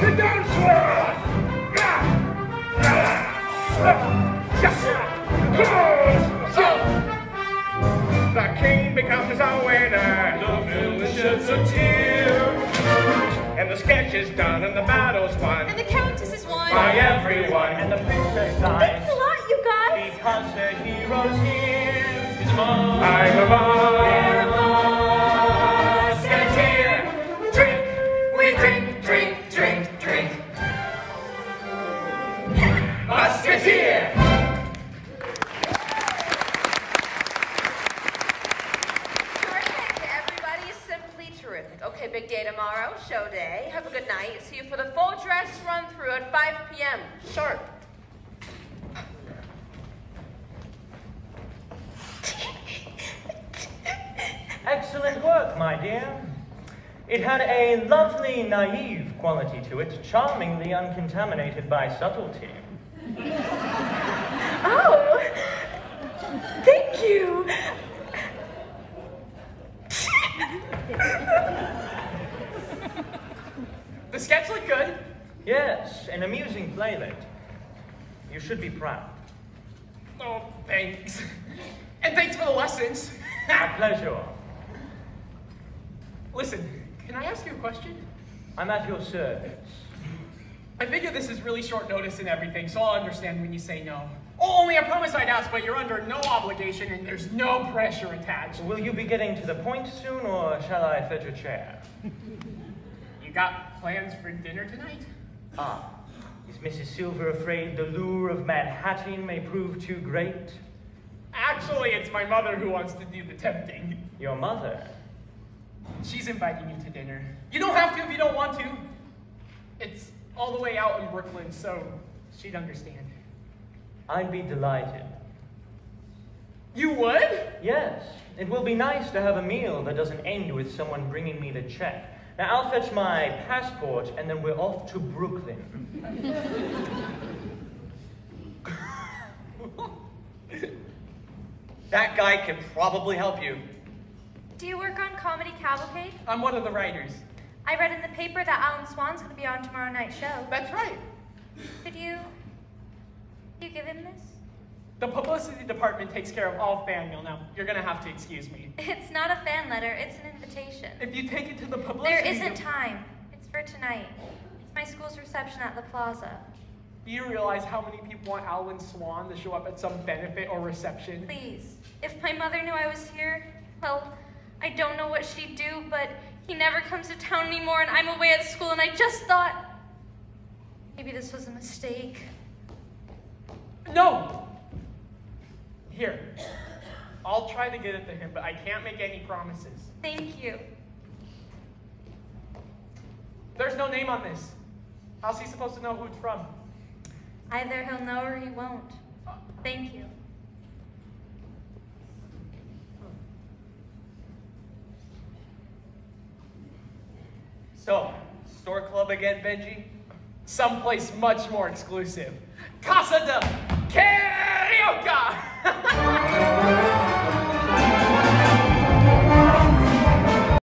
Sit down, Swann! The king becomes a winner. The villain sheds a tear. And the sketch is done and the battle's won And the Countess is one. by everyone. And the princess dies Okay, big day tomorrow, show day. Have a good night. See you for the full dress run through at 5 p.m. Sharp. Excellent work, my dear. It had a lovely, naive quality to it, charmingly uncontaminated by subtlety. Oh, thank you. The sketch looked good. Yes, an amusing playlet. You should be proud. Oh, thanks. And thanks for the lessons. A pleasure. Listen, can I ask you a question? I'm at your service. I figure this is really short notice and everything, so I'll understand when you say no. Oh, only I promise I'd ask, but you're under no obligation and there's no pressure attached. Will you be getting to the point soon, or shall I fetch a chair? You got plans for dinner tonight? Ah, is Mrs. Silver afraid the lure of Manhattan may prove too great? Actually, it's my mother who wants to do the tempting. Your mother? She's inviting you to dinner. You don't have to if you don't want to. It's all the way out in Brooklyn, so she'd understand. I'd be delighted. You would? Yes, it will be nice to have a meal that doesn't end with someone bringing me the check. Now, I'll fetch my passport, and then we're off to Brooklyn. That guy can probably help you. Do you work on Comedy Cavalcade? I'm one of the writers. I read in the paper that Alan Swann's going to be on tomorrow night's show. That's right. Could you, could you give him this? The publicity department takes care of all fan mail. Now, you're gonna have to excuse me. It's not a fan letter, it's an invitation. If you take it to the publicity... There isn't time. It's for tonight. It's my school's reception at the plaza. Do you realize how many people want Alan Swann to show up at some benefit or reception? Please, if my mother knew I was here, well, I don't know what she'd do, but he never comes to town anymore and I'm away at school and I just thought maybe this was a mistake. No! Here. I'll try to get it to him, but I can't make any promises. Thank you. There's no name on this. How's he supposed to know who it's from? Either he'll know or he won't. Thank you. So, Stork Club again, Benjy? Someplace much more exclusive. Casa de